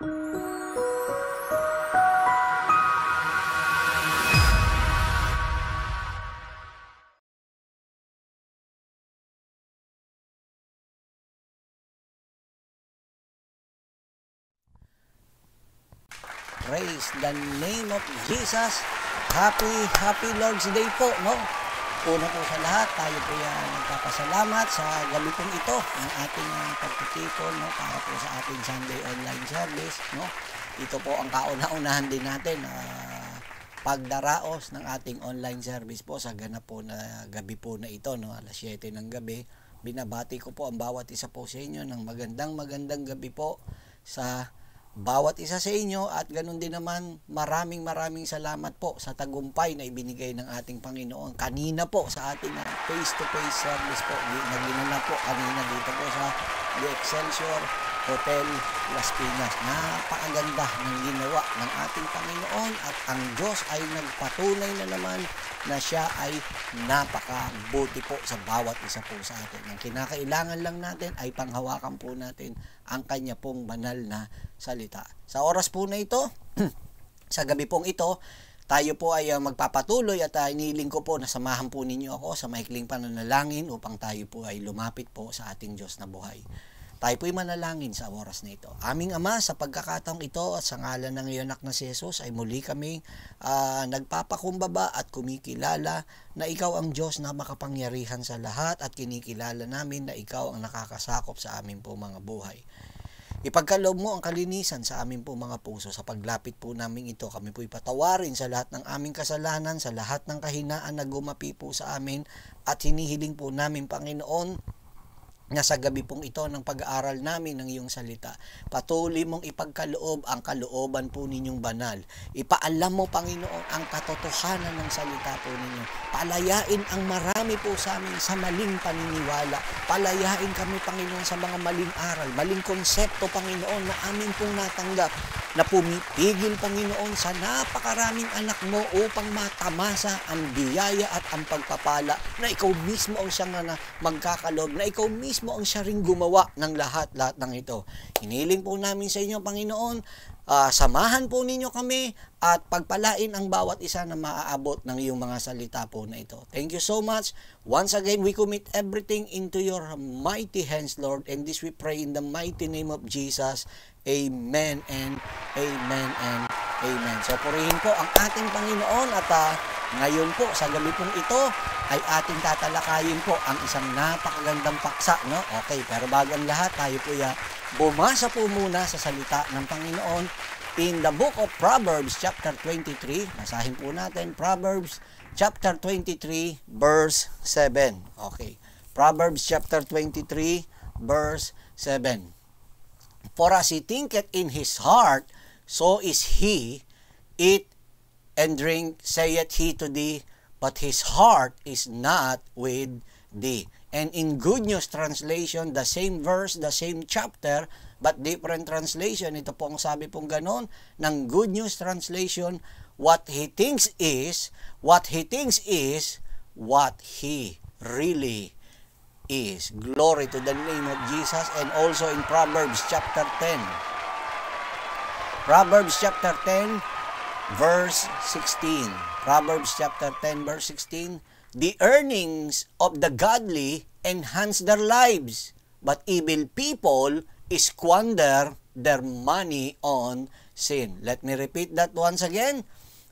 Praise the name of Jesus. Happy, happy Lord's Day po, no? Una po sa lahat, tayo po yan nagpapasalamat sa gabi ito ng ating uh, pagtitipon, no? Para po sa ating Sunday online service, no? Ito po ang kauna-unahan din natin, uh, pagdaraos ng ating online service po sa ganap po na gabi po na ito, no? Alas 7 ng gabi. Binabati ko po ang bawat isa po sa inyo ng magandang magandang gabi po sa bawat isa sa inyo at ganun din naman maraming maraming salamat po sa tagumpay na ibinigay ng ating Panginoon. Kanina po sa ating face to face service po naginuna po kanina dito po sa The Excelsior Hotel Las Piñas napakaganda ng ginawa ng ating Panginoon at ang Diyos ay nagpatunay na naman na siya ay napakabuti po sa bawat isa po sa atin. Ang kinakailangan lang natin ay panghawakan po natin ang kanya pong banal na salita. Sa oras po na ito, sa gabi pong ito, tayo po ay uh, magpapatuloy at uh, iniling ko po na samahan po ninyo ako sa maikling pananalangin upang tayo po ay lumapit po sa ating Diyos na buhay. Tayo po'y manalangin sa oras na ito. Aming Ama, sa pagkakataong ito at sa ngalan ng iyong na si Jesus ay muli kami uh, nagpapakumbaba at kumikilala na ikaw ang Diyos na makapangyarihan sa lahat at kinikilala namin na ikaw ang nakakasakop sa amin po mga buhay. Ipagkaloob mo ang kalinisan sa amin po mga puso. Sa paglapit po namin ito, kami po ipatawarin sa lahat ng aming kasalanan, sa lahat ng kahinaan na gumapi po sa amin at hinihiling po namin, Panginoon, na sa gabi pong ito ng pag-aaral namin ng iyong salita. Patuloy mong ipagkaloob ang kalooban po ninyong banal. Ipaalam mo, Panginoon, ang katotohanan ng salita po ninyo. Palayain ang marami po sa amin sa maling paniniwala. Palayain kami, Panginoon, sa mga maling aral, maling konsepto, Panginoon, na amin pong natanggap na pumipigil, Panginoon, sa napakaraming anak mo upang matamasa ang biyaya at ang pagpapala na ikaw mismo ang siyang na magkakaloob, na ikaw mismo ang siya ring gumawa ng lahat-lahat ng ito. Hiniling po namin sa inyo, Panginoon, uh, samahan po ninyo kami at pagpalain ang bawat isa na maaabot ng iyong mga salita po na ito. Thank you so much. Once again, we commit everything into your mighty hands, Lord, and this we pray in the mighty name of Jesus. Amen and amen and amen. So purihin po ang ating Panginoon at uh, ngayon po sa gabi pong ito ay ating tatalakayin po ang isang napakagandang paksa. No? Okay, pero bago ang lahat tayo po ya bumasa po muna sa salita ng Panginoon in the book of Proverbs chapter 23. Basahin po natin Proverbs chapter 23 verse 7. Okay. Proverbs chapter 23 verse 7. For as he thinketh in his heart, so is he. Eat and drink, saith he to thee, but his heart is not with thee. And in Good News Translation, the same verse, the same chapter, but different translation, ito po ang sabi pong ganon, ng Good News Translation, what he thinks is, what he thinks is, what he really is. Glory to the name of Jesus and also in Proverbs chapter 10. Proverbs chapter 10 verse 16. Proverbs chapter 10 verse 16. The earnings of the godly enhance their lives, but evil people squander their money on sin. Let me repeat that once again.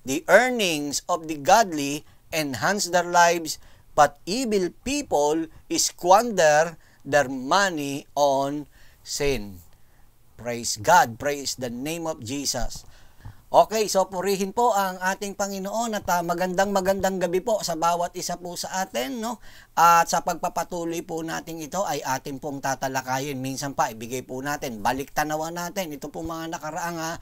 The earnings of the godly enhance their lives, but evil people squander their money on sin. Praise God, praise the name of Jesus. Okay, so purihin po ang ating Panginoon at uh, magandang magandang gabi po sa bawat isa po sa atin, no? At sa pagpapatuloy po natin ito ay atin pong tatalakayin. Minsan pa ibigay po natin, balik tanawan natin. Ito po mga nakaraang uh,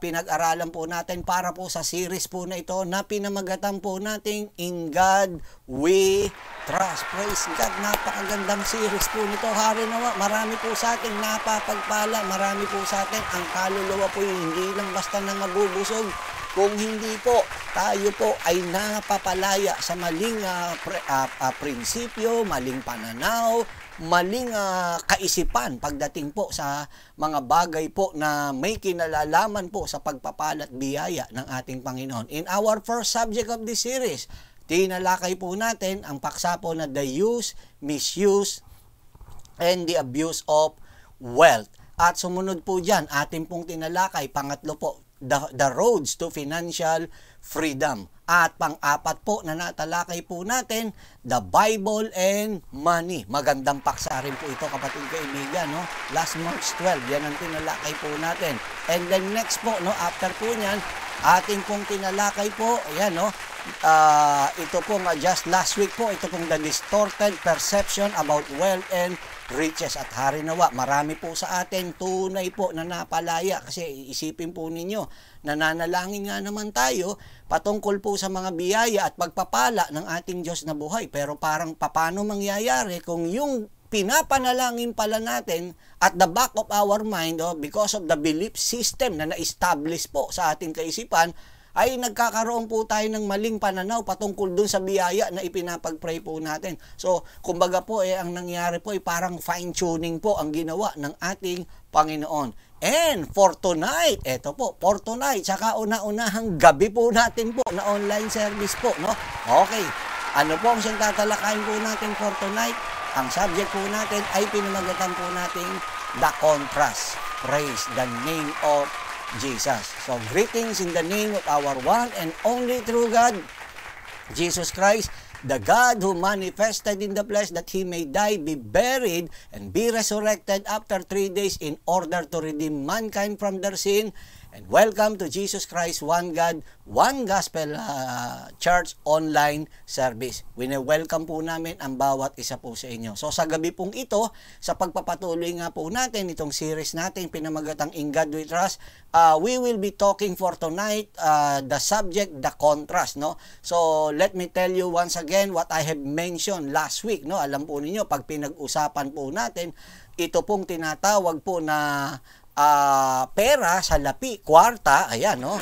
pinag-aralan po natin para po sa series po na ito na pinamagatan po natin In God We Trust. Praise God, napakagandang series po nito. Hari nawa, marami po sa atin napapagpala, marami po sa atin ang kaluluwa po hindi lang basta nang mabubusog. Kung hindi po, tayo po ay napapalaya sa maling uh, pre, uh, uh, prinsipyo, maling pananaw, maling uh, kaisipan pagdating po sa mga bagay po na may kinalalaman po sa pagpapalat biyaya ng ating Panginoon. In our first subject of this series, tinalakay po natin ang paksa po na the use, misuse, and the abuse of wealth. At sumunod po dyan, ating pong tinalakay, pangatlo po, the, the roads to financial freedom. At pang-apat po na natalakay po natin, the Bible and money. Magandang paksa rin po ito kapatid kaibigan. No? Last March 12, yan ang tinalakay po natin. And then next po, no, after po niyan, ating pong tinalakay po, ayan no, uh, ito po nga just last week po, ito pong the distorted perception about wealth and riches at hari nawa. Marami po sa atin tunay po na napalaya kasi isipin po ninyo, nananalangin nga naman tayo patungkol po sa mga biyaya at pagpapala ng ating Diyos na buhay. Pero parang paano mangyayari kung yung pinapanalangin pala natin at the back of our mind oh, because of the belief system na na-establish po sa ating kaisipan ay nagkakaroon po tayo ng maling pananaw patungkol dun sa biyaya na ipinapag-pray po natin. So, kumbaga po eh, ang nangyari po ay parang fine-tuning po ang ginawa ng ating Panginoon. And for tonight, eto po, for tonight, saka una-unahang gabi po natin po na online service po, no? Okay, ano po ang siyang tatalakayin po natin for tonight? Ang subject po natin ay pinamagatan po natin the contrast. Praise the name of Jesus. So, greetings in the name of our one and only true God, Jesus Christ, the God who manifested in the flesh that he may die, be buried, and be resurrected after three days in order to redeem mankind from their sin And welcome to Jesus Christ One God, One Gospel uh, Church online service. Wine-welcome po namin ang bawat isa po sa inyo. So sa gabi pong ito, sa pagpapatuloy nga po natin itong series natin pinamagatang In God We Trust, uh, we will be talking for tonight uh, the subject, the contrast. No? So let me tell you once again what I have mentioned last week. No? Alam po ninyo, pag pinag-usapan po natin, ito pong tinatawag po na uh, pera sa lapi, kwarta, ayan, no?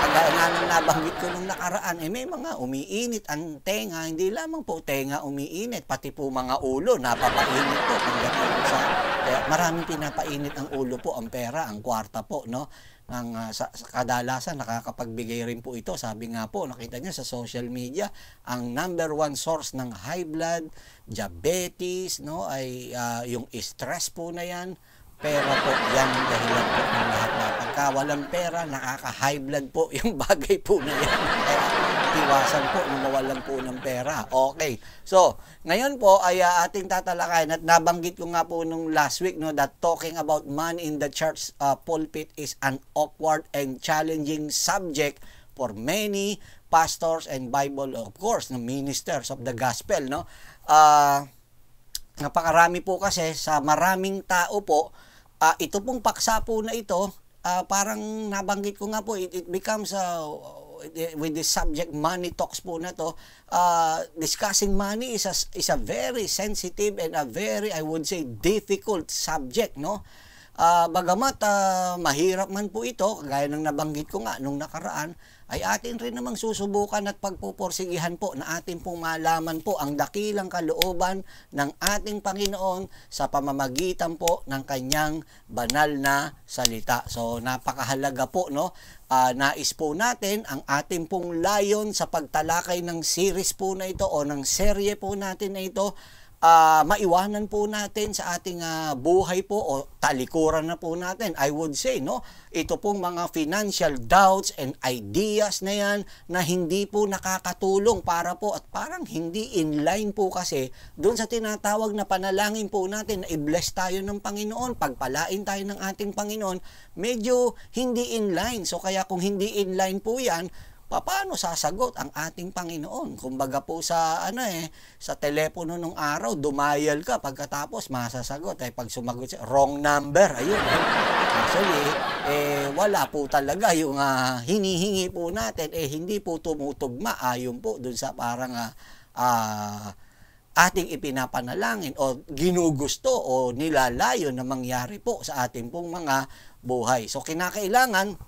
Kagaya nga nang nabanggit ko nung nakaraan, eh may mga umiinit ang tenga, hindi lamang po tenga umiinit, pati po mga ulo, napapainit po. Pagdating sa, kaya maraming pinapainit ang ulo po, ang pera, ang kwarta po, no? ng uh, sa, sa kadalasan nakakapagbigay rin po ito sabi nga po nakita niyo sa social media ang number one source ng high blood diabetes no ay uh, yung stress po na yan pera po, yan dahilan po ng lahat na pagka walang pera, nakaka-high blood po yung bagay po na yan. Kaya tiwasan po na mawalan po ng pera. Okay. So, ngayon po ay uh, ating tatalakayin at nabanggit ko nga po nung last week no that talking about money in the church uh, pulpit is an awkward and challenging subject for many pastors and Bible of course no ministers of the gospel no. Uh, napakarami po kasi sa maraming tao po uh, ito pong paksa po na ito, uh, parang nabanggit ko nga po, it, it becomes uh, with the subject money talks po na to, uh, discussing money is a, is a very sensitive and a very, I would say, difficult subject, no? Uh, bagamat uh, mahirap man po ito, kagaya ng nabanggit ko nga nung nakaraan, ay atin rin namang susubukan at pagpupursigihan po na atin pong malaman po ang dakilang kalooban ng ating Panginoon sa pamamagitan po ng kanyang banal na salita. So napakahalaga po no. Uh, nais po natin ang ating pong layon sa pagtalakay ng series po na ito o ng serye po natin na ito uh, maiwanan po natin sa ating uh, buhay po o talikuran na po natin. I would say, no, ito pong mga financial doubts and ideas na yan na hindi po nakakatulong para po at parang hindi in line po kasi doon sa tinatawag na panalangin po natin na i-bless tayo ng Panginoon, pagpalain tayo ng ating Panginoon, medyo hindi in line. So kaya kung hindi in line po yan, paano sasagot ang ating Panginoon? Kumbaga po sa ano eh, sa telepono nung araw, dumayal ka pagkatapos masasagot ay eh, pag sumagot siya, wrong number. Ayun. Eh. Actually, eh wala po talaga yung uh, hinihingi po natin eh hindi po tumutugma ayon po dun sa parang uh, uh, ating ipinapanalangin o ginugusto o nilalayo na mangyari po sa ating pong mga buhay. So kinakailangan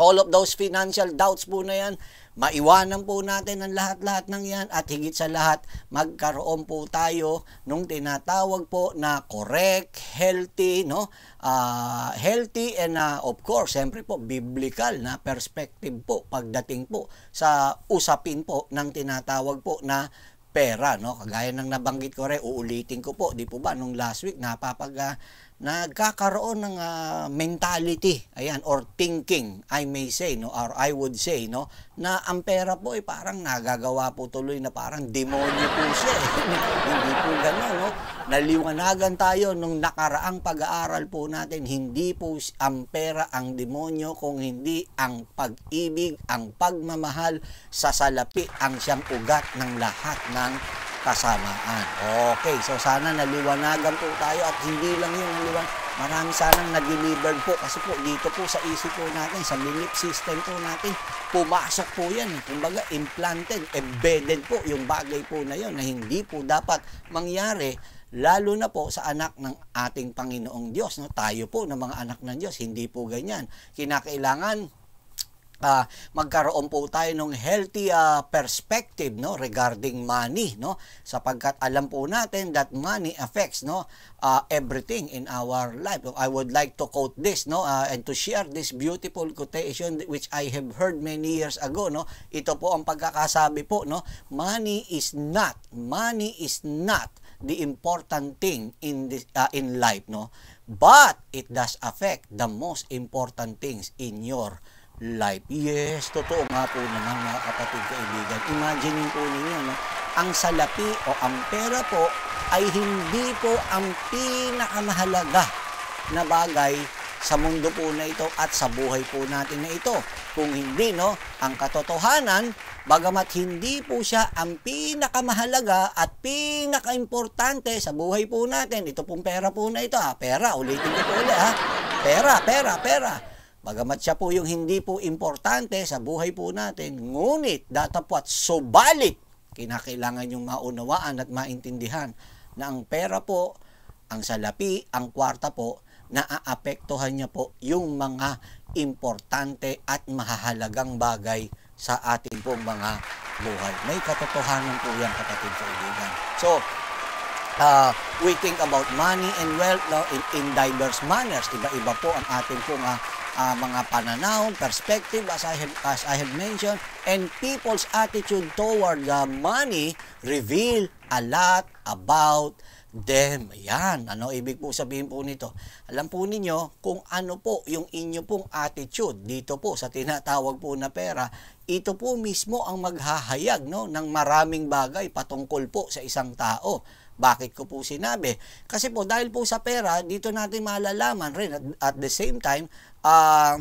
all of those financial doubts po na yan, maiwanan po natin ang lahat-lahat ng yan at higit sa lahat, magkaroon po tayo nung tinatawag po na correct, healthy, no? Uh, healthy and uh, of course, siyempre po, biblical na perspective po pagdating po sa usapin po ng tinatawag po na pera, no? Kagaya ng nabanggit ko rin, uulitin ko po, di po ba, nung last week, napapag, uh, nagkakaroon ng uh, mentality, ayan, or thinking, I may say, no, or I would say, no, na ang pera po ay parang nagagawa po tuloy na parang demonyo po siya. Eh. hindi po gano'n, no? Naliwanagan tayo nung nakaraang pag-aaral po natin, hindi po ang pera ang demonyo, kung hindi ang pag-ibig, ang pagmamahal sa salapi ang siyang ugat ng lahat ng kasamaan. Okay, so sana naliwanagan po tayo at hindi lang yung naliwan. Marami sanang na-delivered po kasi po dito po sa isip po natin, sa belief system po natin, pumasok po yan. Kumbaga, implanted, embedded po yung bagay po na yon na hindi po dapat mangyari lalo na po sa anak ng ating Panginoong Diyos. No? Tayo po ng mga anak ng Diyos, hindi po ganyan. Kinakailangan uh, magkaroon po tayo ng healthy uh, perspective no regarding money no? Sapagkat alam po natin that money affects no uh, everything in our life. I would like to quote this no uh, and to share this beautiful quotation which I have heard many years ago no? Ito po ang pagkakasabi po no? Money is not money is not the important thing in this uh, in life no? But it does affect the most important things in your life. Yes, totoo nga po naman mga kapatid kaibigan. Imagine po ninyo, no? ang salapi o ang pera po ay hindi po ang pinakamahalaga na bagay sa mundo po na ito at sa buhay po natin na ito. Kung hindi, no, ang katotohanan, bagamat hindi po siya ang pinakamahalaga at pinakaimportante sa buhay po natin, ito pong pera po na ito, ha? pera, ulitin ko po ulit, ha? pera, pera, pera Bagamat siya po yung hindi po importante sa buhay po natin, ngunit datapwat subalit kinakailangan yung maunawaan at maintindihan na ang pera po, ang salapi, ang kwarta po, naaapektuhan niya po yung mga importante at mahahalagang bagay sa ating pong mga buhay. May katotohanan po yan kapatid kaibigan. So, uh, we think about money and wealth no, in, in diverse manners. Iba-iba po ang ating pong uh, uh, mga pananaw, perspective as I have as I have mentioned and people's attitude toward the money reveal a lot about them. Yan, ano ibig po sabihin po nito? Alam po ninyo kung ano po yung inyo pong attitude dito po sa tinatawag po na pera, ito po mismo ang maghahayag no ng maraming bagay patungkol po sa isang tao. Bakit ko po sinabi? Kasi po dahil po sa pera, dito natin malalaman rin at, at the same time uh,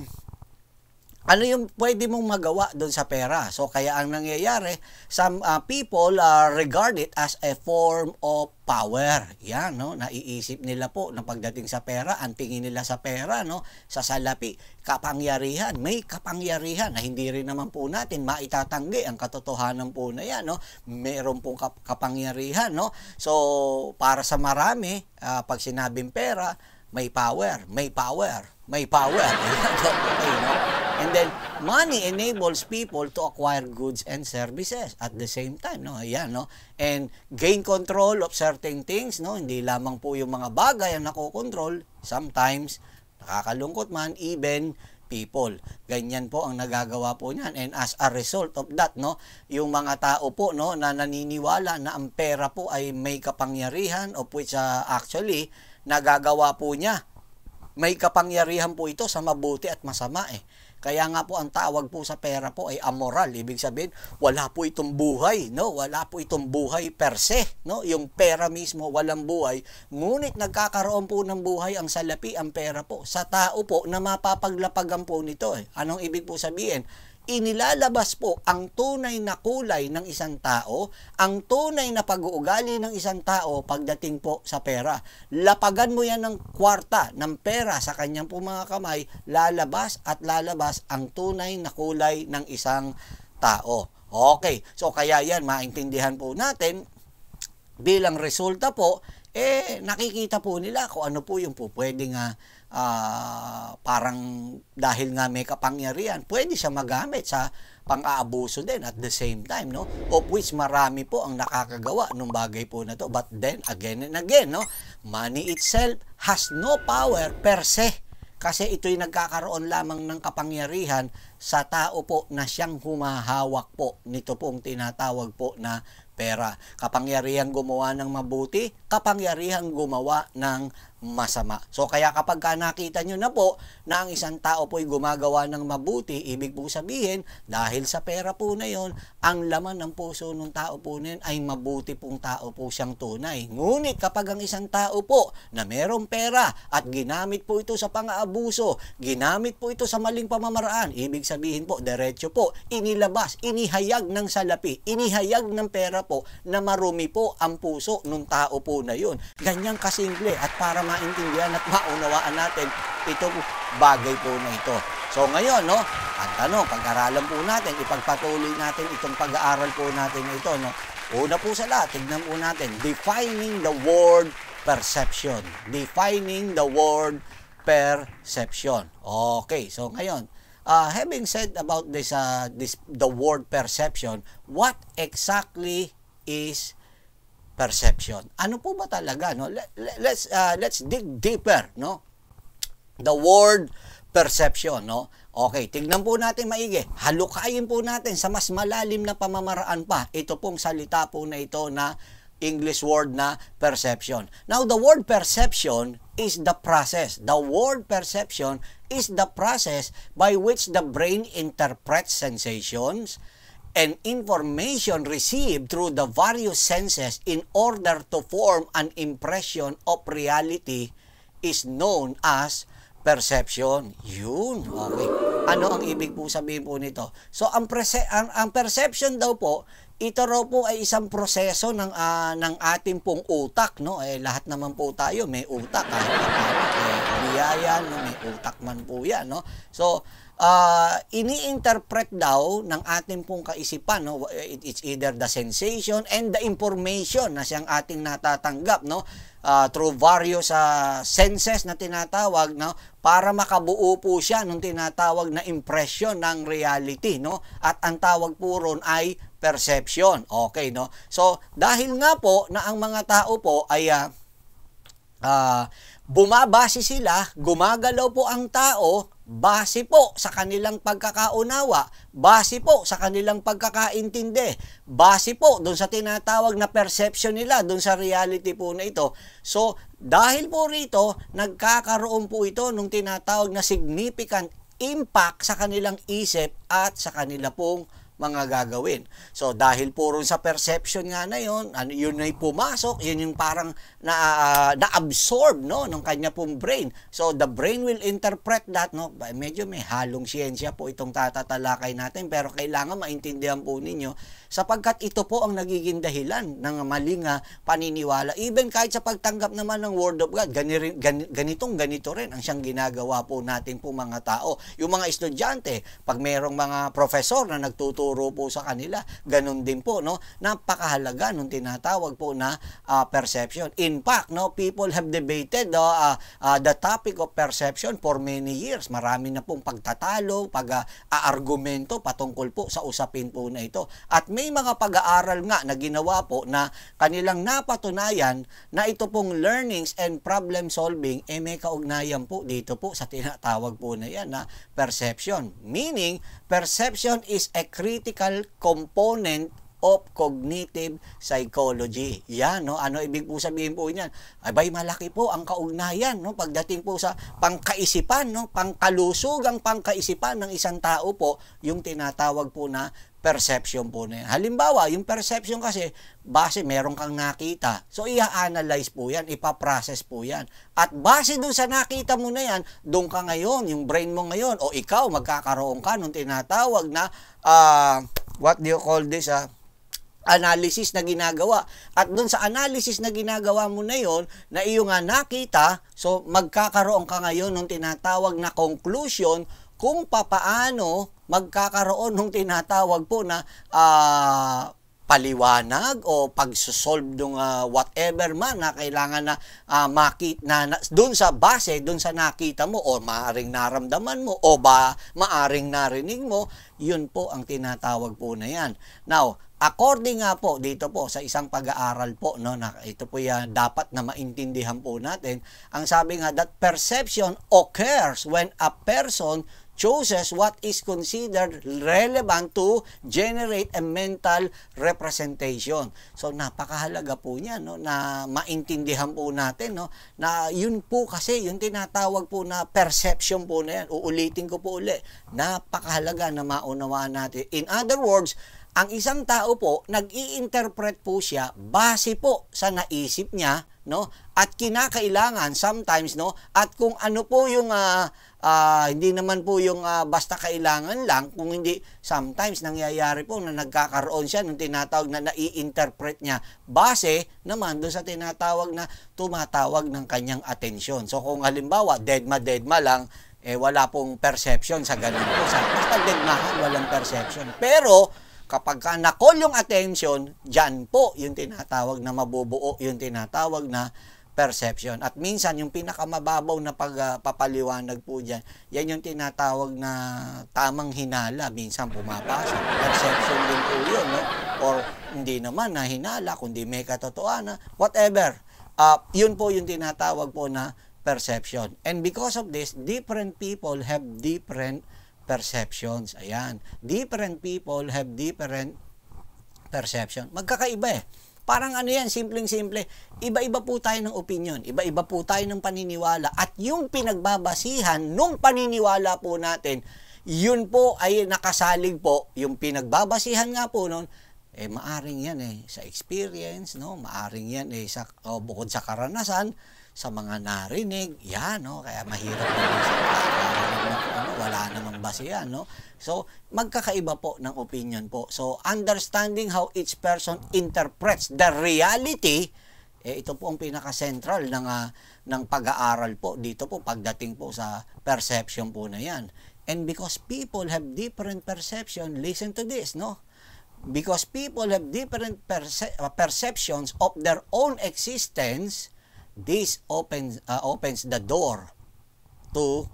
ano yung pwede mong magawa doon sa pera. So kaya ang nangyayari, some uh, people uh, regard it as a form of power. Yan, no? Naiisip nila po na pagdating sa pera, ang tingin nila sa pera, no? Sa salapi, kapangyarihan. May kapangyarihan na hindi rin naman po natin maitatanggi ang katotohanan po na yan, no? Meron pong kap- kapangyarihan, no? So, para sa marami, uh, pag sinabing pera, may power, may power, may power. okay, no? And then, money enables people to acquire goods and services at the same time, no? Ayan, no? And gain control of certain things, no? Hindi lamang po yung mga bagay ang nakokontrol. Sometimes, nakakalungkot man, even people. Ganyan po ang nagagawa po niyan. And as a result of that, no, yung mga tao po no na naniniwala na ang pera po ay may kapangyarihan of which uh, actually nagagawa po niya. May kapangyarihan po ito sa mabuti at masama eh. Kaya nga po ang tawag po sa pera po ay amoral. Ibig sabihin, wala po itong buhay, no? Wala po itong buhay per se, no? Yung pera mismo walang buhay, ngunit nagkakaroon po ng buhay ang salapi, ang pera po sa tao po na mapapaglapagan po nito eh. Anong ibig po sabihin? Inilalabas po ang tunay na kulay ng isang tao, ang tunay na pag-uugali ng isang tao pagdating po sa pera. Lapagan mo yan ng kwarta, ng pera sa kanyang po mga kamay, lalabas at lalabas ang tunay na kulay ng isang tao. Okay, so kaya yan, maintindihan po natin, bilang resulta po, eh nakikita po nila kung ano po yung po pwedeng uh, uh, parang dahil nga may kapangyarihan, pwede siya magamit sa pang-aabuso din at the same time, no? Of which marami po ang nakakagawa ng bagay po na to. But then, again and again, no? Money itself has no power per se kasi ito'y nagkakaroon lamang ng kapangyarihan sa tao po na siyang humahawak po nito pong tinatawag po na pera. Kapangyarihan gumawa ng mabuti, kapangyarihan gumawa ng masama. So kaya kapag ka nakita nyo na po na ang isang tao po'y gumagawa ng mabuti, ibig po sabihin, dahil sa pera po na yon, ang laman ng puso ng tao po na yun ay mabuti pong tao po siyang tunay. Ngunit kapag ang isang tao po na merong pera at ginamit po ito sa pang-aabuso, ginamit po ito sa maling pamamaraan, ibig sabihin po, diretso po, inilabas, inihayag ng salapi, inihayag ng pera po na marumi po ang puso ng tao po na yun. Ganyang kasimple at para maintindihan at maunawaan natin itong bagay po na ito. So ngayon, no, ang tanong, pag-aralan po natin, ipagpatuloy natin itong pag-aaral po natin na ito, no. Una po sa lahat, tignan po natin, defining the word perception. Defining the word perception. Okay, so ngayon, uh, having said about this, uh, this the word perception, what exactly is perception. Ano po ba talaga no? Let, let's uh, let's dig deeper, no? The word perception, no? Okay, tignan po natin maigi. Halukayin po natin sa mas malalim na pamamaraan pa. Ito pong salita po na ito na English word na perception. Now, the word perception is the process. The word perception is the process by which the brain interprets sensations, and information received through the various senses in order to form an impression of reality is known as perception. Yun. Okay. Ano ang ibig po sabihin po nito? So, ang, perce- ang, ang perception daw po, ito raw po ay isang proseso ng uh, ng ating pong utak, no? Eh lahat naman po tayo may utak, kahit eh, biyaya, no? may utak man po 'yan, no? So, uh, ini-interpret daw ng ating pong kaisipan no? It's either the sensation and the information na siyang ating natatanggap no? Uh, through various uh, senses na tinatawag no? Para makabuo po siya ng tinatawag na impression ng reality no? At ang tawag po ron ay perception. Okay no? So dahil nga po na ang mga tao po ay uh, uh, bumabase sila gumagalaw po ang tao base po sa kanilang pagkakaunawa, base po sa kanilang pagkakaintindi, base po doon sa tinatawag na perception nila doon sa reality po na ito. So, dahil po rito, nagkakaroon po ito nung tinatawag na significant impact sa kanilang isip at sa kanila pong mga gagawin. So dahil puro sa perception nga na yon, ano yun ay pumasok, yun yung parang na uh, na-absorb no ng kanya pong brain. So the brain will interpret that no. Medyo may halong siyensya po itong tatatalakay natin pero kailangan maintindihan po ninyo sapagkat ito po ang nagiging dahilan ng maling paniniwala. Even kahit sa pagtanggap naman ng Word of God, gani, gani, ganitong ganito rin ang siyang ginagawa po natin po mga tao. Yung mga estudyante, pag mayroong mga professor na nagtuturo po sa kanila, ganun din po, no? Napakahalaga nung tinatawag po na uh, perception. In fact, no, people have debated uh, uh, the topic of perception for many years. Marami na pong pagtatalo, pag-aargumento uh, patungkol po sa usapin po na ito. At may mga pag-aaral nga na ginawa po na kanilang napatunayan na ito pong learnings and problem solving eh may kaugnayan po dito po sa tinatawag po na yan na perception. Meaning, perception is a critical component of cognitive psychology. Yan, no? Ano ibig po sabihin po niyan? Ay, bay, malaki po ang kaugnayan, no? Pagdating po sa pangkaisipan, no? Pangkalusugang pangkaisipan ng isang tao po, yung tinatawag po na perception po na yan. Halimbawa, yung perception kasi, base meron kang nakita. So, i-analyze po yan, ipaprocess po yan. At base dun sa nakita mo na yan, doon ka ngayon, yung brain mo ngayon, o ikaw, magkakaroon ka nung tinatawag na, uh, what do you call this, ah, analysis na ginagawa. At doon sa analysis na ginagawa mo na yon na iyo nga nakita, so magkakaroon ka ngayon ng tinatawag na conclusion kung papaano magkakaroon ng tinatawag po na uh, paliwanag o pagsosolve ng uh, whatever man na kailangan na uh, makit na, na doon sa base, doon sa nakita mo o maaring naramdaman mo o ba maaring narinig mo, yun po ang tinatawag po na yan. Now, according nga po dito po sa isang pag-aaral po no na ito po yan dapat na maintindihan po natin ang sabi nga that perception occurs when a person chooses what is considered relevant to generate a mental representation. So napakahalaga po niya no na maintindihan po natin no na yun po kasi yung tinatawag po na perception po na yan. Uulitin ko po uli. Napakahalaga na maunawaan natin. In other words, ang isang tao po nag-i-interpret po siya base po sa naisip niya no at kinakailangan sometimes no at kung ano po yung uh, uh, hindi naman po yung uh, basta kailangan lang kung hindi sometimes nangyayari po na nagkakaroon siya ng tinatawag na nai-interpret niya base naman doon sa tinatawag na tumatawag ng kanyang atensyon. So kung halimbawa deadma deadma lang eh wala pong perception sa ganun po. Sa, basta deadmahan walang perception. Pero kapag ka na-call yung attention, dyan po yung tinatawag na mabubuo, yung tinatawag na perception. At minsan, yung pinakamababaw na pagpapaliwanag uh, po dyan, yan yung tinatawag na tamang hinala. Minsan pumapasok. Perception din po yun, no? Or hindi naman na hinala, kundi may katotohanan. Whatever. Uh, yun po yung tinatawag po na perception. And because of this, different people have different perceptions. Ayan. Different people have different perception. Magkakaiba eh. Parang ano yan, simpleng-simple. Iba-iba po tayo ng opinion, iba-iba po tayo ng paniniwala. At yung pinagbabasihan nung paniniwala po natin, yun po ay nakasalig po, yung pinagbabasihan nga po noon, eh maaring yan eh sa experience, no? Maaring yan eh sa oh, bukod sa karanasan, sa mga narinig, yan, no? Kaya mahirap din sa wala namang basihan, no? So, magkakaiba po ng opinion po. So, understanding how each person interprets the reality, eh, ito po ang pinaka-central ng, uh, ng pag-aaral po dito po pagdating po sa perception po na yan. And because people have different perception, listen to this, no? Because people have different perce- perceptions of their own existence, this opens uh, opens the door to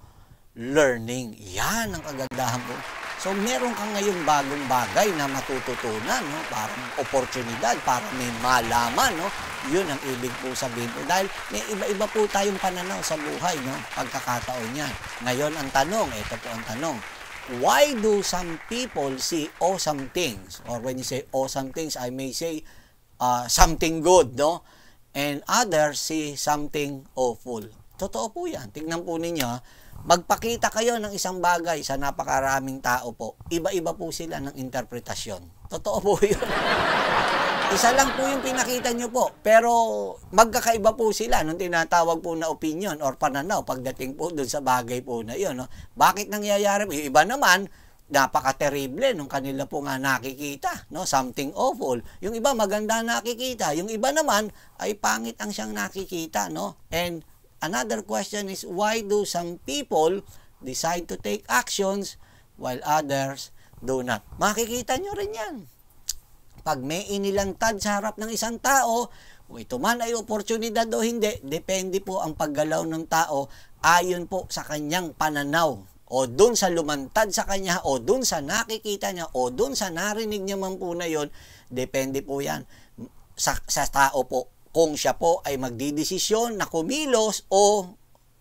learning. Yan ang kagandahan po. So meron kang ngayong bagong bagay na matututunan, no? Parang oportunidad para may malaman, no? Yun ang ibig po sabihin po. Dahil may iba-iba po tayong pananaw sa buhay, no? Pagkakataon niya. Ngayon ang tanong, ito po ang tanong. Why do some people see awesome things? Or when you say awesome things, I may say uh, something good, no? and others see something awful. Totoo po yan. Tingnan po ninyo, magpakita kayo ng isang bagay sa napakaraming tao po. Iba-iba po sila ng interpretasyon. Totoo po yun. Isa lang po yung pinakita nyo po. Pero magkakaiba po sila nung tinatawag po na opinion or pananaw pagdating po dun sa bagay po na yun. No? Bakit nangyayari? Iba naman, napaka-terrible nung kanila po nga nakikita, no? Something awful. Yung iba maganda nakikita, yung iba naman ay pangit ang siyang nakikita, no? And another question is why do some people decide to take actions while others do not? Makikita nyo rin 'yan. Pag may inilantad sa harap ng isang tao, kung ito man ay oportunidad o hindi, depende po ang paggalaw ng tao ayon po sa kanyang pananaw o dun sa lumantad sa kanya o dun sa nakikita niya o dun sa narinig niya man po na yon depende po yan sa, sa tao po kung siya po ay magdidesisyon na kumilos o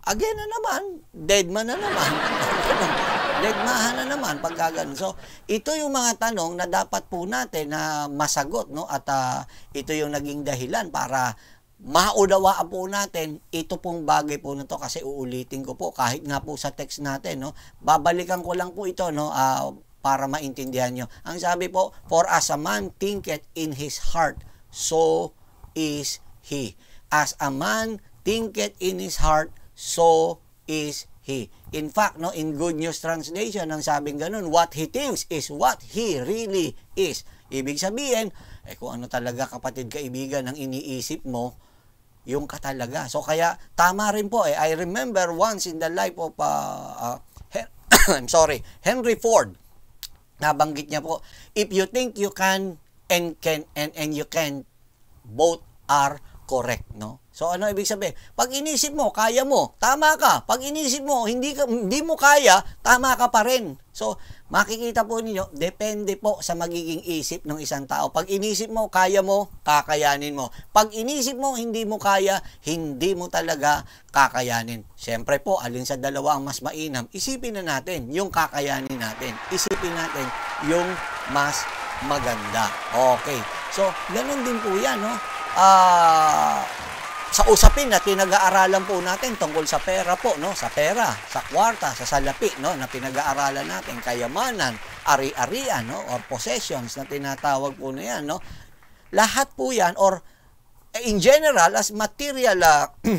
again na naman dead man na naman. Deadmahan na naman pag so ito yung mga tanong na dapat po natin na masagot no? At uh, ito yung naging dahilan para maunawaan po natin ito pong bagay po na to. Kasi uulitin ko po kahit nga po sa text natin no? Babalikan ko lang po ito no? Uh, para maintindihan nyo. Ang sabi po for as a man thinketh in his heart so is he as a man thinketh in his heart so is he in fact no in good news translation ang sabing ganun what he thinks is what he really is ibig sabihin eh kung ano talaga kapatid kaibigan ang iniisip mo yung katalaga. So kaya tama rin po eh. I remember once in the life of uh, uh, I'm sorry, Henry Ford. Nabanggit niya po, if you think you can and can and and you can both are correct, no? So ano ibig sabihin? Pag inisip mo, kaya mo, tama ka. Pag inisip mo, hindi ka hindi mo kaya, tama ka pa rin. So makikita po ninyo, depende po sa magiging isip ng isang tao. Pag inisip mo, kaya mo, kakayanin mo. Pag inisip mo, hindi mo kaya, hindi mo talaga kakayanin. Siyempre po, alin sa dalawa ang mas mainam? Isipin na natin yung kakayanin natin. Isipin natin yung mas maganda. Okay. So, ganun din po yan, no? Uh, sa usapin na pinag-aaralan po natin tungkol sa pera po, no? Sa pera, sa kwarta, sa salapi, no? Na pinag-aaralan natin, kayamanan, ari-arian, no? Or possessions na tinatawag po na yan, no? Lahat po yan, or in general, as material, uh,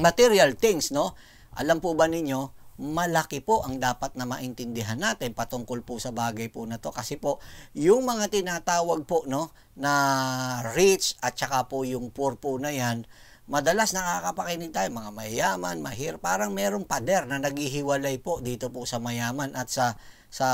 material things, no? Alam po ba ninyo, malaki po ang dapat na maintindihan natin patungkol po sa bagay po na to. Kasi po yung mga tinatawag po no na rich at saka po yung poor po na yan madalas nakakapakinig tayo mga mayaman, mahir, parang merong pader na naghihiwalay po dito po sa mayaman at sa sa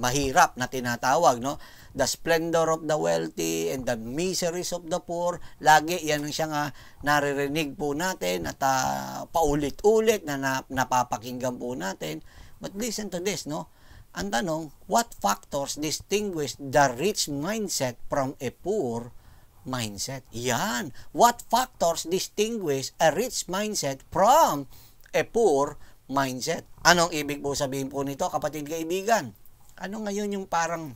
mahirap na tinatawag no the splendor of the wealthy and the miseries of the poor. Lagi yan ang siya nga naririnig po natin at uh, paulit-ulit na, na napapakinggan po natin. But listen to this no? Ang tanong what factors distinguish the rich mindset from a poor mindset? Yan. What factors distinguish a rich mindset from a poor mindset. Anong ibig po sabihin po nito, kapatid kaibigan? Ano ngayon yung parang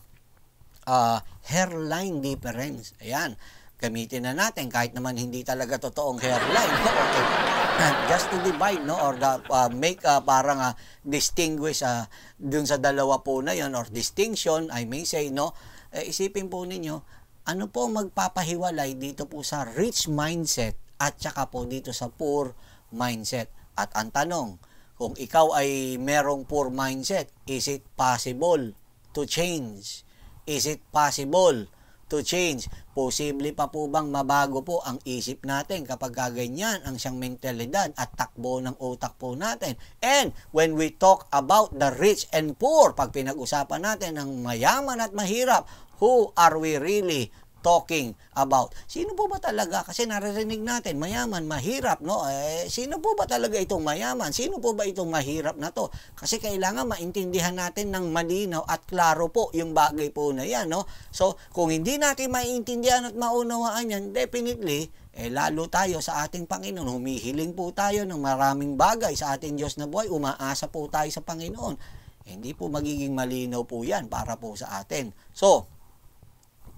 uh, hairline difference? Ayan, gamitin na natin kahit naman hindi talaga totoong hairline. okay. Just to divide, no? Or the, uh, make uh, parang uh, distinguish uh, dun sa dalawa po na yon or distinction, I may say, no? Eh, isipin po ninyo, ano po magpapahiwalay dito po sa rich mindset at saka po dito sa poor mindset? At ang tanong, kung ikaw ay merong poor mindset, is it possible to change? Is it possible to change? Posible pa po bang mabago po ang isip natin kapag ganyan ang siyang mentalidad at takbo ng utak po natin? And when we talk about the rich and poor, pag pinag-usapan natin ng mayaman at mahirap, who are we really talking about. Sino po ba talaga? Kasi naririnig natin, mayaman, mahirap, no? Eh, sino po ba talaga itong mayaman? Sino po ba itong mahirap na to? Kasi kailangan maintindihan natin ng malinaw at klaro po yung bagay po na yan, no? So, kung hindi natin maintindihan at maunawaan yan, definitely, eh lalo tayo sa ating Panginoon, humihiling po tayo ng maraming bagay sa ating Diyos na buhay, umaasa po tayo sa Panginoon. Eh, hindi po magiging malinaw po yan para po sa atin. So,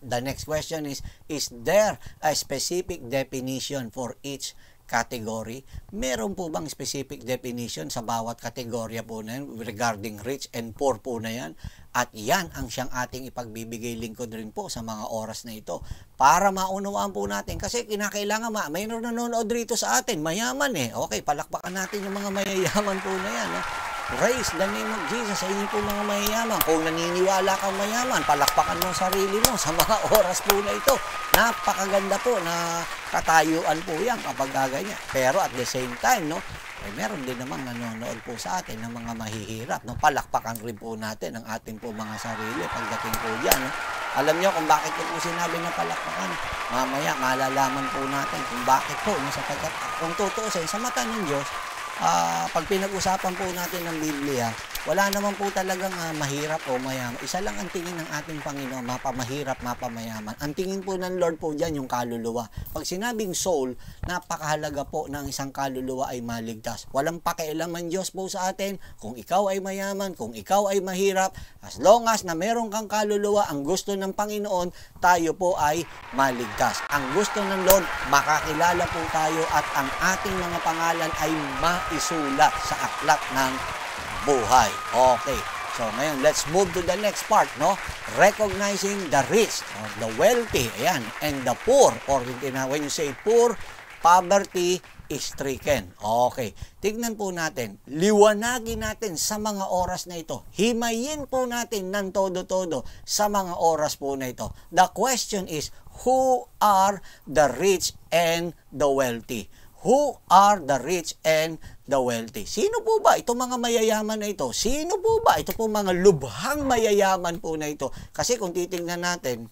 The next question is, is there a specific definition for each category? Meron po bang specific definition sa bawat kategorya po na yan regarding rich and poor po na yan? At yan ang siyang ating ipagbibigay lingkod rin po sa mga oras na ito para maunawaan po natin. Kasi kinakailangan, ma mayroon nanonood rito sa atin, mayaman eh. Okay, palakpakan natin yung mga mayayaman po na yan. Eh. Praise the name of Jesus sa inyo po mga mayayaman. Kung naniniwala kang mayaman, palakpakan mo sarili mo sa mga oras po na ito. Napakaganda po na katayuan po yan kapag gaganyan. Pero at the same time, no, eh, meron din namang nanonood po sa atin ng mga mahihirap. No? Palakpakan rin po natin ang ating po mga sarili pagdating po dyan. No? Alam niyo kung bakit ko po sinabi na palakpakan. Mamaya malalaman po natin kung bakit po. No? Sapagkat kung tutuusin sa mata ng Diyos, uh, pag pinag-usapan po natin ng Biblia, wala naman po talagang uh, mahirap o mayaman. Isa lang ang tingin ng ating Panginoon, mapamahirap, mapamayaman. Ang tingin po ng Lord po dyan, yung kaluluwa. Pag sinabing soul, napakahalaga po ng isang kaluluwa ay maligtas. Walang pakialaman Diyos po sa atin kung ikaw ay mayaman, kung ikaw ay mahirap. As long as na meron kang kaluluwa, ang gusto ng Panginoon, tayo po ay maligtas. Ang gusto ng Lord, makakilala po tayo at ang ating mga pangalan ay maisulat sa aklat ng buhay. Okay. So ngayon, let's move to the next part, no? Recognizing the rich, or the wealthy, ayan, and the poor, or when you say poor, poverty is stricken. Okay. Tignan po natin, liwanagin natin sa mga oras na ito. Himayin po natin ng todo-todo sa mga oras po na ito. The question is, who are the rich and the wealthy? Who are the rich and the wealthy. Sino po ba itong mga mayayaman na ito? Sino po ba ito po mga lubhang mayayaman po na ito? Kasi kung titingnan natin,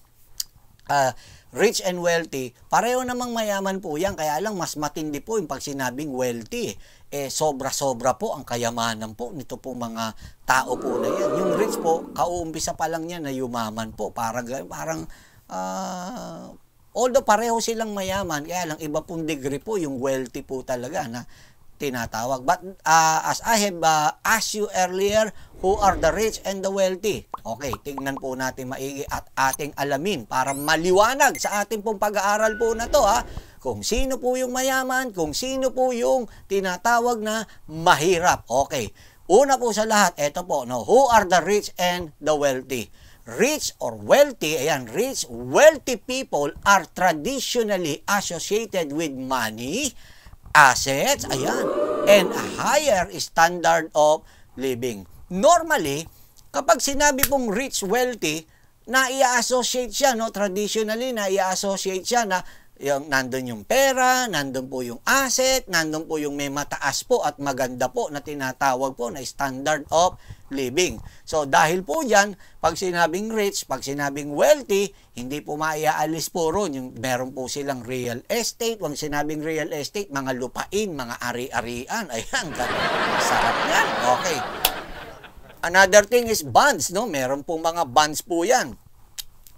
uh, rich and wealthy, pareho namang mayaman po yan. Kaya lang mas matindi po yung pag sinabing wealthy. Eh, sobra-sobra po ang kayamanan po nito po mga tao po na yan. Yung rich po, kauumpisa pa lang niya na yumaman po. Parang, parang uh, although pareho silang mayaman, kaya lang iba pong degree po yung wealthy po talaga na tinatawag. But uh, as I have uh, asked you earlier, who are the rich and the wealthy? Okay, tingnan po natin maigi at ating alamin para maliwanag sa ating pong pag-aaral po na to ha. Kung sino po yung mayaman, kung sino po yung tinatawag na mahirap. Okay, una po sa lahat, ito po, no, who are the rich and the wealthy? Rich or wealthy, ayan, rich, wealthy people are traditionally associated with money, assets, ayan, and a higher standard of living. Normally, kapag sinabi pong rich, wealthy, na i-associate siya, no? traditionally, na i-associate siya na yung nandun yung pera, nandun po yung asset, nandun po yung may mataas po at maganda po na tinatawag po na standard of living. So dahil po dyan, pag sinabing rich, pag sinabing wealthy, hindi po maiaalis po ron. Yung meron po silang real estate, wang sinabing real estate, mga lupain, mga ari-arian. Ayan, sarap yan. Okay. Another thing is bonds, no? Meron po mga bonds po yan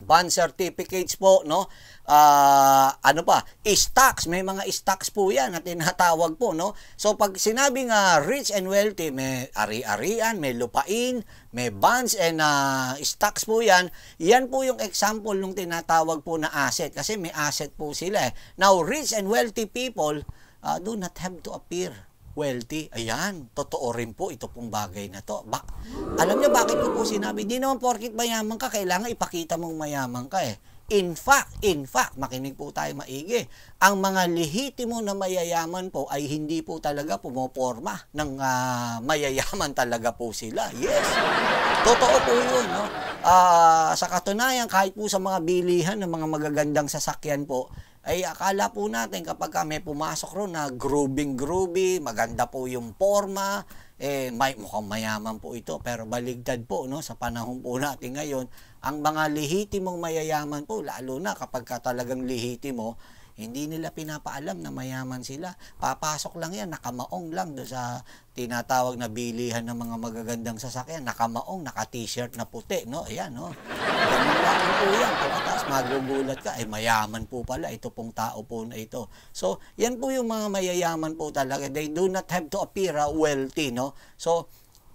bond certificates po, no? Uh, ano pa, stocks, may mga stocks po yan na tinatawag po, no? So pag sinabing uh, rich and wealthy, may ari-arian, may lupain, may bonds and uh, stocks po yan. Yan po yung example nung tinatawag po na asset kasi may asset po sila. Eh. Now, rich and wealthy people uh, do not have to appear wealthy. Ayan, totoo rin po ito pong bagay na to. Ba alam niyo bakit ko po sinabi? Hindi naman porkit mayaman ka, kailangan ipakita mong mayaman ka eh. In fact, in fact, makinig po tayo maigi. Ang mga lehitimo na mayayaman po ay hindi po talaga pumoporma ng uh, mayayaman talaga po sila. Yes. Totoo po yun. No? Uh, sa katunayan, kahit po sa mga bilihan ng mga magagandang sasakyan po, ay akala po natin kapag may pumasok ron na grooving groovy, maganda po yung forma, eh may mukhang mayaman po ito pero baligtad po no sa panahon po natin ngayon ang mga lehitimong mayayaman po lalo na kapag ka talagang lehitimo hindi nila pinapaalam na mayaman sila. Papasok lang yan, nakamaong lang do sa tinatawag na bilihan ng mga magagandang sasakyan. Nakamaong, naka-t-shirt na puti, no? Ayan, no? Ganun po yan. Pagkatapos magugulat ka, ay mayaman po pala. Ito pong tao po na ito. So, yan po yung mga mayayaman po talaga. They do not have to appear uh, wealthy, no? So,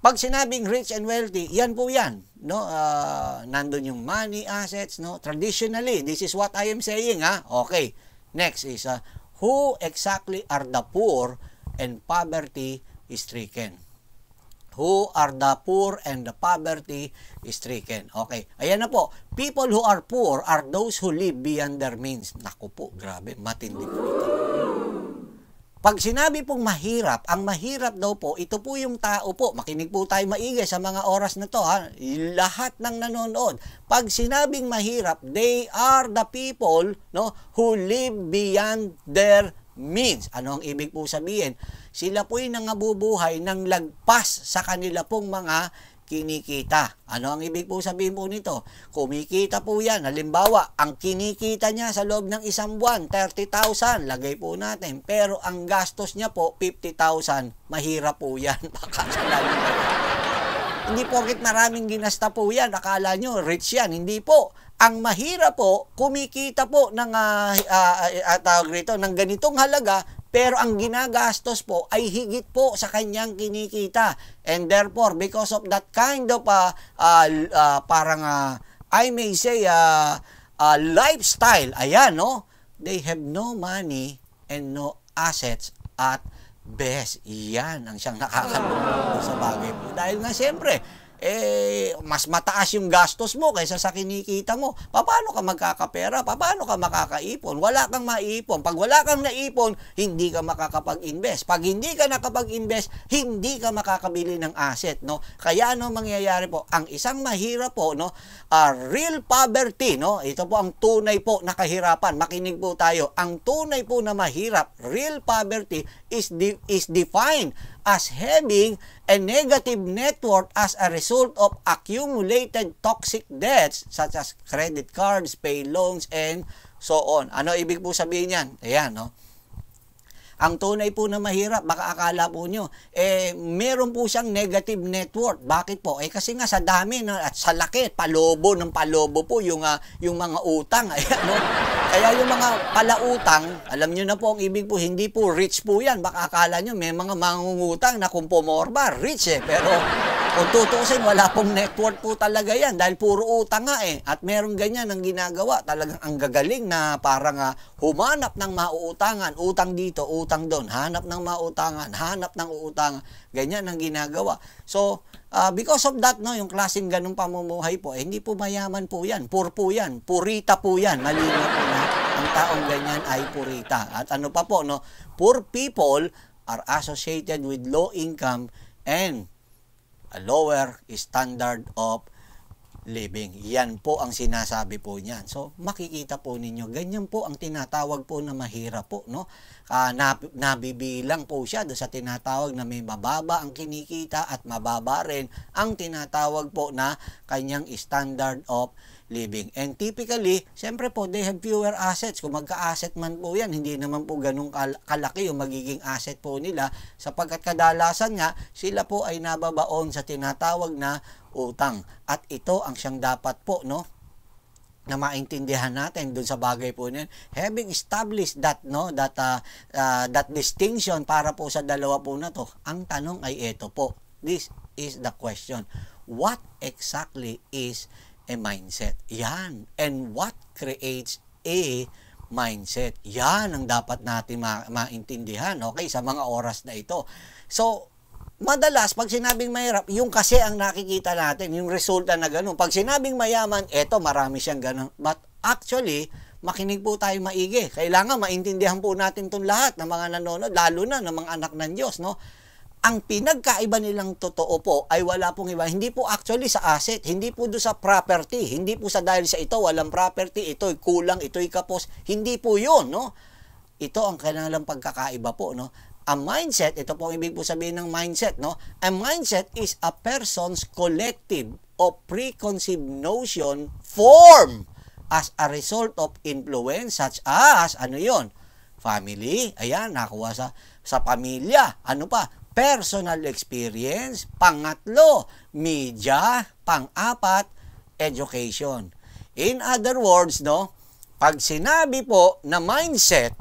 pag sinabing rich and wealthy, yan po yan. No? Uh, nandun yung money, assets, no? Traditionally, this is what I am saying, ha? Okay. Next is, uh, who exactly are the poor and poverty stricken? Who are the poor and the poverty stricken? Okay, ayan na po. People who are poor are those who live beyond their means. Naku po, grabe, matindi po ito. Pag sinabi pong mahirap, ang mahirap daw po, ito po yung tao po. Makinig po tayo maigi sa mga oras na to. Ha? Lahat ng nanonood. Pag sinabing mahirap, they are the people no, who live beyond their means. Ano ang ibig po sabihin? Sila po yung nangabubuhay ng lagpas sa kanila pong mga kinikita. Ano ang ibig po sabihin po nito? Kumikita po yan. Halimbawa, ang kinikita niya sa loob ng isang buwan, 30,000, lagay po natin. Pero ang gastos niya po, 50,000. Mahirap po yan. Baka Hindi porkit maraming ginasta po yan. Akala nyo, rich yan. Hindi po. Ang mahirap po, kumikita po ng, uh, uh, uh, tawag rito, ng ganitong halaga, pero ang ginagastos po ay higit po sa kanyang kinikita. And therefore, because of that kind of uh, uh, uh, parang uh, I may say uh, uh, lifestyle, ayan no, they have no money and no assets at best. Yan ang siyang nakakalungkot sa bagay po. Dahil nga siyempre, eh, mas mataas yung gastos mo kaysa sa kinikita mo. Paano ka magkakapera? Paano ka makakaipon? Wala kang maipon. Pag wala kang naipon, hindi ka makakapag-invest. Pag hindi ka nakapag-invest, hindi ka makakabili ng asset, no? Kaya ano mangyayari po? Ang isang mahirap po, no? Uh, real poverty, no? Ito po ang tunay po na kahirapan. Makinig po tayo. Ang tunay po na mahirap, real poverty is de- is defined as having a negative net worth as a result of accumulated toxic debts such as credit cards, pay loans, and so on. Ano ibig po sabihin yan? Ayan, no? Ang tunay po na mahirap, baka akala po nyo, eh, meron po siyang negative net worth. Bakit po? Eh, kasi nga sa dami na, at sa laki, palobo ng palobo po yung, uh, yung mga utang. Ayan, no? Kaya yung mga palautang, alam nyo na po ang ibig po, hindi po rich po yan. Baka akala nyo, may mga mangungutang na kung pumorba, rich eh. Pero kung tutusin, wala pong network po talaga yan dahil puro utang nga eh. At meron ganyan ang ginagawa. Talagang ang gagaling na parang uh, humanap ng mauutangan. Utang dito, utang doon. Hanap ng mauutangan, hanap ng uutangan. Ganyan ang ginagawa. So, uh, because of that, no, yung klaseng ganung pamumuhay po, eh, hindi po mayaman po yan. Poor po yan. Purita po yan. Malinaw po na ang taong ganyan ay purita. At ano pa po, no, poor people are associated with low income and lower standard of living. Yan po ang sinasabi po niyan. So, makikita po ninyo, ganyan po ang tinatawag po na mahirap po, no? Uh, nabibilang po siya sa tinatawag na may mababa ang kinikita at mababa rin ang tinatawag po na kanyang standard of living. And typically, siyempre po, they have fewer assets. Kung magka-asset man po yan, hindi naman po ganun kalaki yung magiging asset po nila sapagkat kadalasan nga, sila po ay nababaon sa tinatawag na utang. At ito ang siyang dapat po, no? na maintindihan natin dun sa bagay po niyan having established that no that uh, uh, that distinction para po sa dalawa po na to ang tanong ay ito po this is the question what exactly is a mindset. Yan. And what creates a mindset? Yan ang dapat natin ma- maintindihan, okay, sa mga oras na ito. So, madalas, pag sinabing mahirap, yung kasi ang nakikita natin, yung resulta na ganun. Pag sinabing mayaman, eto, marami siyang ganun. But actually, makinig po tayo maigi. Kailangan maintindihan po natin itong lahat ng mga nanonood, lalo na ng mga anak ng Diyos, no? Ang pinagkaiba nilang totoo po ay wala pong iba. Hindi po actually sa asset, hindi po do sa property, hindi po sa dahil sa ito walang property, ito'y kulang, ito'y kapos. Hindi po 'yun, no? Ito ang kanilang pagkakaiba po, no? A mindset, ito po ang ibig po sabihin ng mindset, no? A mindset is a person's collective of preconceived notion form as a result of influence such as, ano yon Family, ayan, nakuha sa, sa pamilya. Ano pa? Personal experience. Pangatlo, media. Pang-apat, education. In other words, no, pag sinabi po na mindset,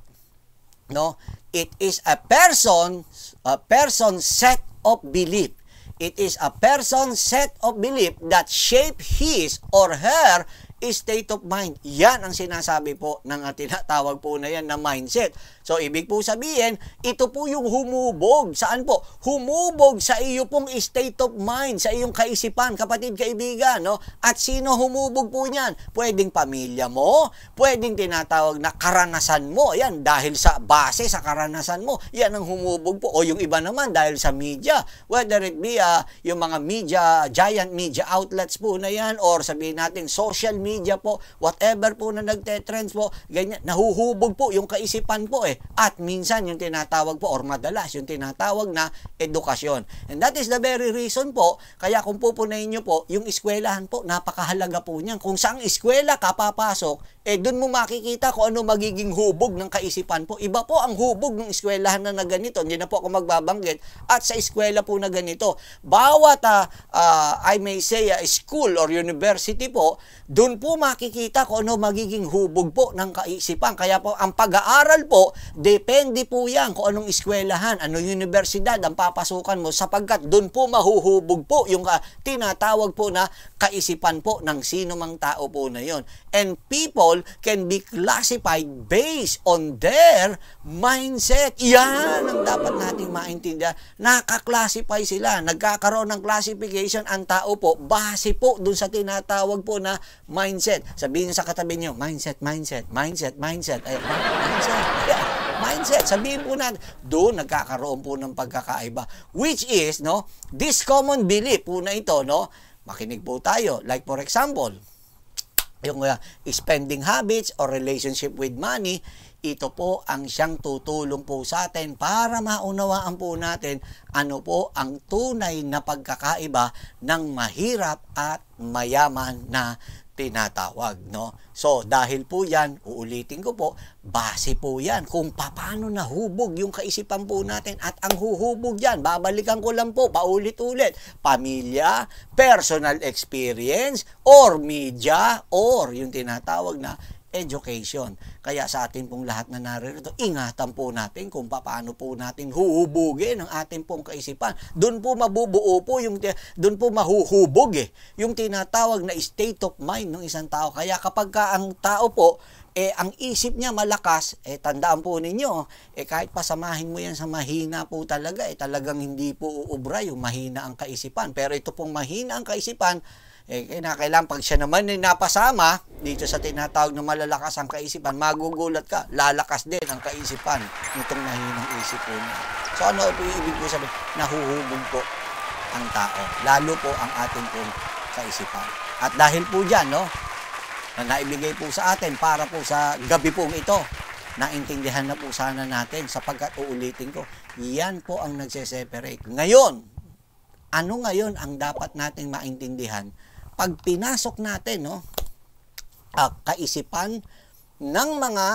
no, it is a person, a person set of belief. It is a person set of belief that shape his or her state of mind. Yan ang sinasabi po ng tinatawag po na yan na mindset. So, ibig po sabihin, ito po yung humubog. Saan po? Humubog sa iyo pong state of mind, sa iyong kaisipan, kapatid, kaibigan, no? At sino humubog po niyan? Pwedeng pamilya mo, pwedeng tinatawag na karanasan mo. Yan, dahil sa base sa karanasan mo, yan ang humubog po. O yung iba naman, dahil sa media. Whether it be uh, yung mga media, giant media outlets po na yan, or sabihin natin social media po, whatever po na nagte-trends po, ganyan, nahuhubog po yung kaisipan po eh at minsan yung tinatawag po or madalas yung tinatawag na edukasyon. And that is the very reason po kaya kung pupunayin nyo po yung eskwelahan po napakahalaga po niyan. Kung saang eskwela ka papasok eh doon mo makikita kung ano magiging hubog ng kaisipan po. Iba po ang hubog ng eskwelahan na, na ganito. Hindi na po ako magbabanggit. At sa eskwela po na ganito. Bawat, uh, uh, I may say, uh, school or university po, doon po makikita kung ano magiging hubog po ng kaisipan. Kaya po, ang pag-aaral po, depende po yan kung anong eskwelahan, anong universidad ang papasukan mo sapagkat doon po mahuhubog po yung uh, tinatawag po na kaisipan po ng sino mang tao po na yon. And people can be classified based on their mindset. Yan ang dapat nating maintindihan. Nakaklasify sila. Nagkakaroon ng classification ang tao po base po dun sa tinatawag po na mindset. Sabihin sa katabi nyo, mindset, mindset, mindset, mindset. Ay, mindset. Yeah mindset. Sabihin po natin, doon nagkakaroon po ng pagkakaiba. Which is, no, this common belief po na ito, no, makinig po tayo. Like for example, yung uh, spending habits or relationship with money, ito po ang siyang tutulong po sa atin para maunawaan po natin ano po ang tunay na pagkakaiba ng mahirap at mayaman na tinatawag, no? So, dahil po yan, uulitin ko po, base po yan kung paano nahubog yung kaisipan po natin at ang huhubog yan, babalikan ko lang po, paulit-ulit, pamilya, personal experience, or media, or yung tinatawag na education. Kaya sa atin pong lahat na naririto, ingatan po natin kung paano po natin huhubugin ang ating pong kaisipan. Doon po mabubuo po yung doon po mahuhubog eh, yung tinatawag na state of mind ng isang tao. Kaya kapag ka ang tao po eh ang isip niya malakas, eh tandaan po ninyo, eh kahit pasamahin mo yan sa mahina po talaga, eh talagang hindi po uubra yung mahina ang kaisipan. Pero ito pong mahina ang kaisipan, eh kailangan pag siya naman ay napasama dito sa tinatawag na malalakas ang kaisipan, magugulat ka, lalakas din ang kaisipan nitong mahinang isip po. So ano po ibig ko sabihin? Nahuhubog po ang tao, lalo po ang ating pong kaisipan. At dahil po dyan, no, na naibigay po sa atin para po sa gabi pong ito, naintindihan na po sana natin sapagkat uulitin ko, yan po ang nagse-separate. Ngayon, ano ngayon ang dapat nating maintindihan pag pinasok natin no, uh, kaisipan ng mga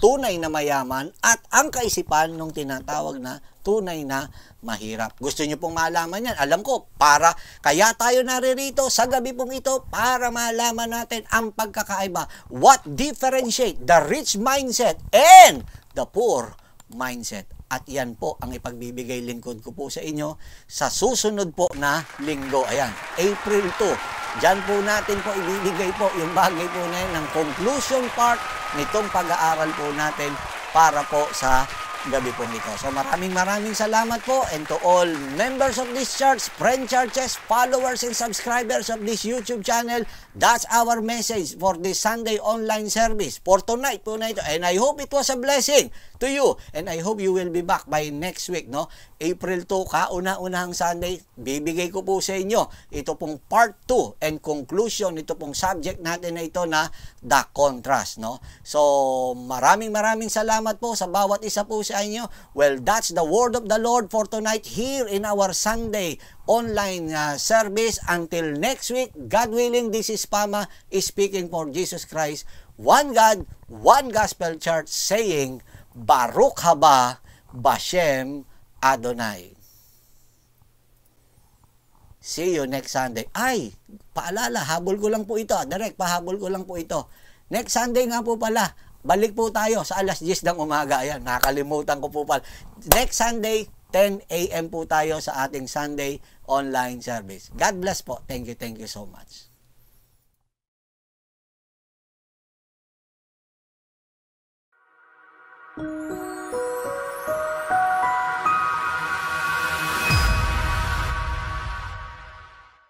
tunay na mayaman at ang kaisipan ng tinatawag na tunay na mahirap. Gusto niyo pong malaman yan? Alam ko, para kaya tayo naririto sa gabi pong ito para malaman natin ang pagkakaiba. What differentiate the rich mindset and the poor mindset. At yan po ang ipagbibigay lingkod ko po sa inyo sa susunod po na linggo. Ayan, April 2. Diyan po natin po ibibigay po yung bagay po na yun ng conclusion part nitong pag-aaral po natin para po sa gabi po nito. So maraming maraming salamat po and to all members of this church, friend churches, followers and subscribers of this YouTube channel, that's our message for this Sunday online service for tonight po na ito. And I hope it was a blessing to you. And I hope you will be back by next week, no? April 2, kauna-unahang Sunday, bibigay ko po sa inyo ito pong part 2 and conclusion ito pong subject natin na ito na the contrast, no? So, maraming maraming salamat po sa bawat isa po sa inyo. Well, that's the word of the Lord for tonight here in our Sunday online uh, service. Until next week, God willing, this is Pama speaking for Jesus Christ. One God, one gospel church saying, Baruch haba Bashem Adonai. See you next Sunday. Ay, paalala, habol ko lang po ito. Direct, pahabol ko lang po ito. Next Sunday nga po pala, balik po tayo sa alas 10 ng umaga. Ayan, nakalimutan ko po pala. Next Sunday, 10 a.m. po tayo sa ating Sunday online service. God bless po. Thank you, thank you so much.